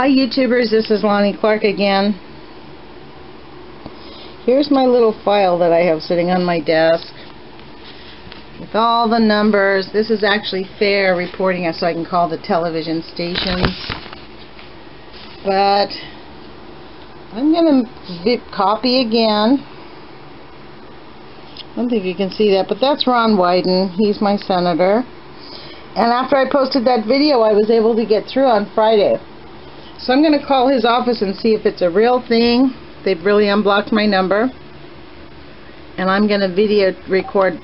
Hi YouTubers, this is Lonnie Clark again. Here's my little file that I have sitting on my desk with all the numbers. This is actually fair reporting so I can call the television stations. But I'm going to copy again. I don't think you can see that, but that's Ron Wyden. He's my senator. And after I posted that video, I was able to get through on Friday. So I'm going to call his office and see if it's a real thing. They've really unblocked my number. And I'm going to video record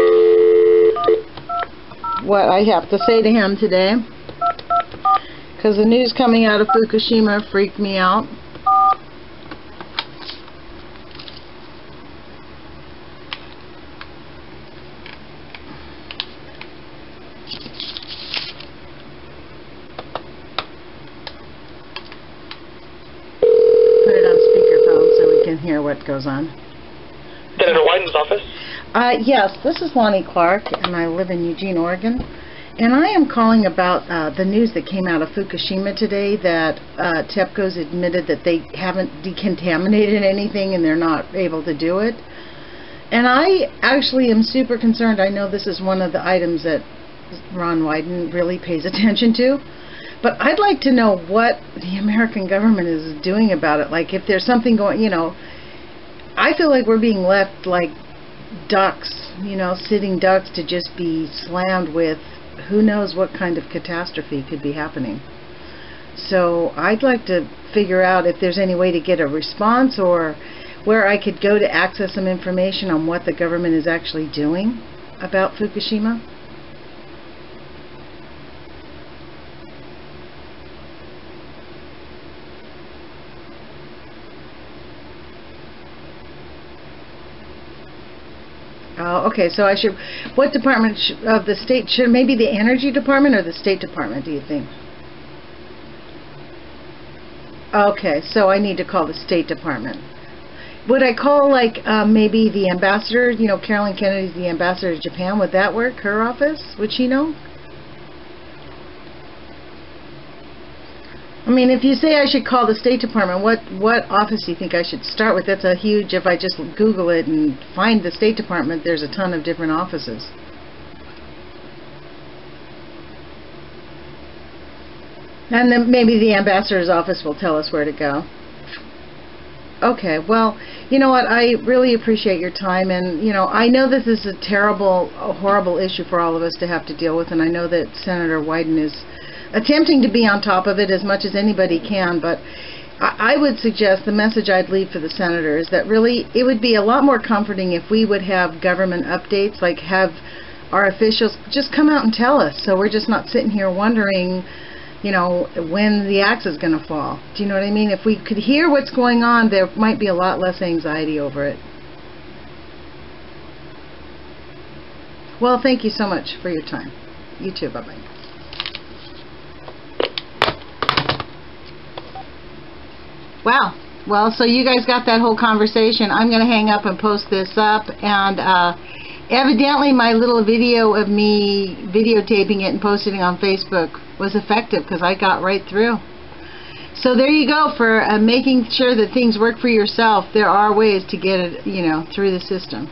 what I have to say to him today. Because the news coming out of Fukushima freaked me out. Put it on speakerphone so we can hear what goes on. Senator Wyden's office? Uh, yes, this is Lonnie Clark, and I live in Eugene, Oregon. And I am calling about uh, the news that came out of Fukushima today that uh, TEPCO's admitted that they haven't decontaminated anything and they're not able to do it. And I actually am super concerned. I know this is one of the items that Ron Wyden really pays attention to. But I'd like to know what the American government is doing about it. Like if there's something going, you know, I feel like we're being left like ducks, you know, sitting ducks to just be slammed with who knows what kind of catastrophe could be happening. So I'd like to figure out if there's any way to get a response or where I could go to access some information on what the government is actually doing about Fukushima. Oh, okay. So I should. What department of the state should maybe the Energy Department or the State Department? Do you think? Okay, so I need to call the State Department. Would I call like um, maybe the ambassador? You know, Caroline Kennedy's the ambassador to Japan. Would that work? Her office? Would she know? I mean, if you say I should call the State Department, what what office do you think I should start with? That's a huge, if I just Google it and find the State Department, there's a ton of different offices. And then maybe the ambassador's office will tell us where to go. Okay, well, you know what, I really appreciate your time, and, you know, I know this is a terrible, a horrible issue for all of us to have to deal with, and I know that Senator Wyden is attempting to be on top of it as much as anybody can, but I, would suggest the message I'd leave for the senator is that really it would be a lot more comforting if we would have government updates, like have our officials just come out and tell us, so we're just not sitting here wondering, you know, when the axe is going to fall. Do you know what I mean? If we could hear what's going on, there might be a lot less anxiety over it. Well, thank you so much for your time. You too. Bye-bye. Wow. Well, so you guys got that whole conversation. I'm going to hang up and post this up. And uh, evidently my little video of me videotaping it and posting it on Facebook was effective because I got right through. So there you go for uh, making sure that things work for yourself. There are ways to get it, you know, through the system.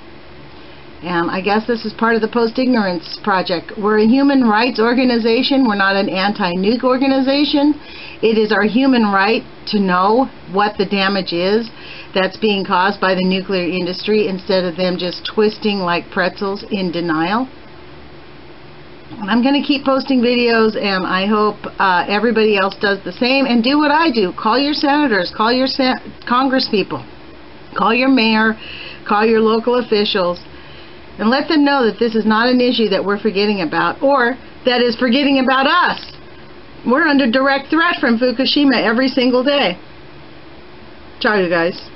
And I guess this is part of the Post-Ignorance Project. We're a human rights organization. We're not an anti-nuke organization. It is our human right to know what the damage is that's being caused by the nuclear industry instead of them just twisting like pretzels in denial. I'm going to keep posting videos and I hope uh, everybody else does the same and do what I do. Call your senators, call your sen congresspeople, call your mayor, call your local officials and let them know that this is not an issue that we're forgetting about or that is forgetting about us. We're under direct threat from Fukushima every single day. Ciao, you guys.